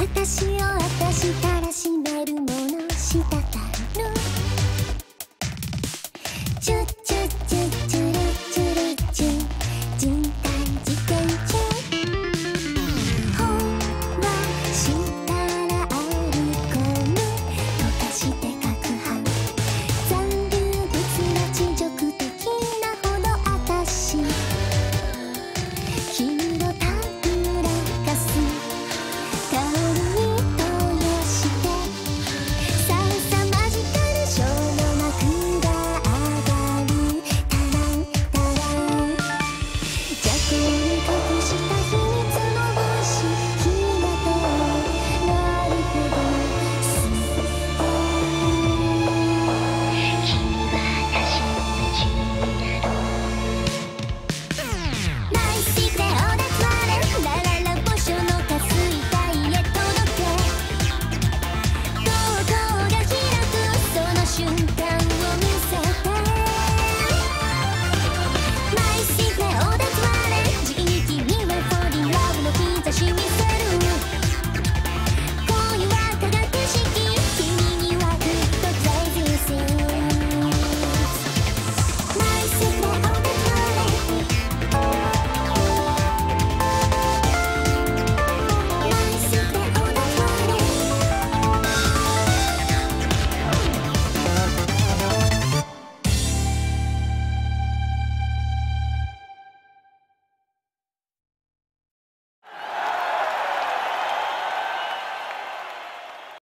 私を私たらしめるものしたかのチュチュチュチュルチュルチュ。人体事件君